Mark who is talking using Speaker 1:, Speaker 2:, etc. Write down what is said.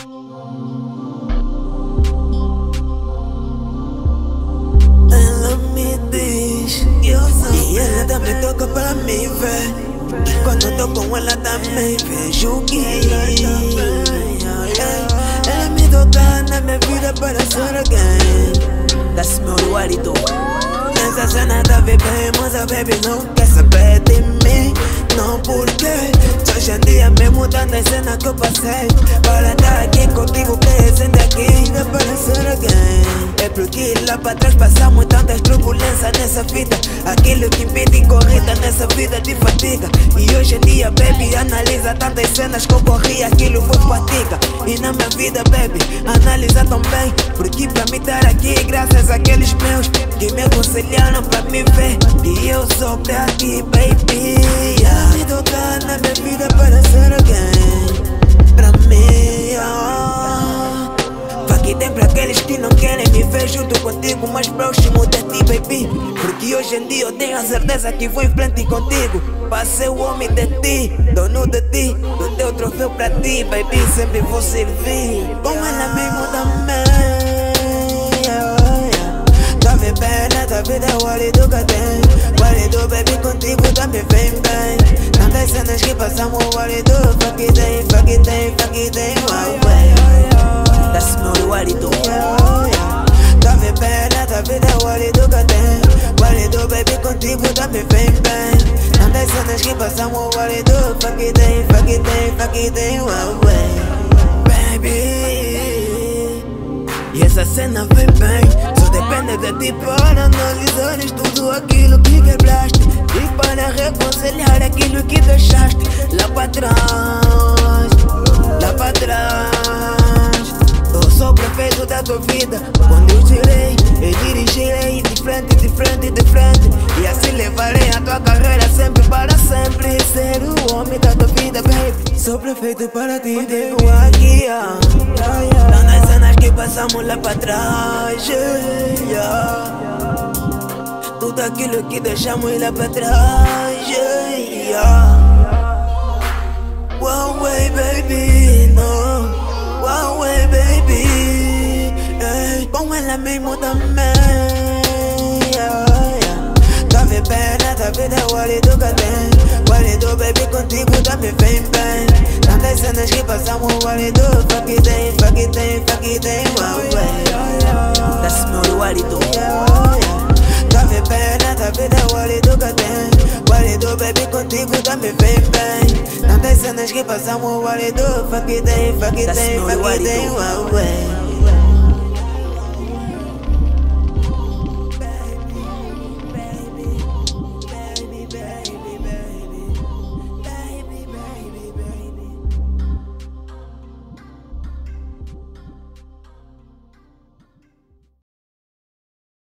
Speaker 1: Ela me diz que eu sou E ela também toca pra mim ver E quando tô com ela também vejo que Ela me toca na minha vida para ser alguém That's meu marido Nessa cena da bebê, mas a baby não quer saber de mim mesmo tanta cena que eu passei Para estar aqui contigo que sente aqui. Para ser alguém. É porque lá para trás passamos tantas turbulências nessa vida. Aquilo que impede corrida nessa vida de fatiga. E hoje em dia baby analisa tantas cenas que eu corri Aquilo foi fatiga. E na minha vida baby analisa também Porque para mim estar aqui graças àqueles meus Que me aconselharam para me ver. E eu sou pra ti baby yeah. Me tocar na aqueles que não querem me ver junto contigo Mais próximo de ti baby Porque hoje em dia eu tenho a certeza que vou em frente contigo Pra ser o homem de ti, dono de ti Do teu troféu pra ti baby Sempre vou servir Com ela mesmo também. Tá me bem nessa vida é o que tem Marido baby contigo também vem bem Tantas cenas que passamos o marido Fuck it fuck it fuck it tem wow, That's meu marido Tá me bem nessa vida é o marido que tem Marido baby contigo também vem bem Tantas cenas que passamos o marido Fuck it tem, fuck it tem, fuck it wow, wow. Baby e essa cena vem bem Só depende de ti para analisares tudo aquilo que quebraste. E para reconciliar aquilo que deixaste Lá para trás frente, de frente, E assim levarei a tua carreira sempre para sempre Ser o homem da tua vida, baby Sou prefeito para ti, digo aqui, ó Tantas cenas que passamos lá para trás yeah. Tudo aquilo que deixamos lá para trás yeah. One way baby, no One way baby. Com ela mesmo também vida é o marido que tem Marido baby contigo também vem bem. Tantas cenas que passamos o marido Fuck it tem, fuck it tem, fuck it tem Wow, wow That's meu marido Tá me bem nessa vida é o marido que tem Marido baby contigo também vem bem. Tantas cenas que passamos o marido Fuck it tem, fuck it tem, fuck it tem Wow, wow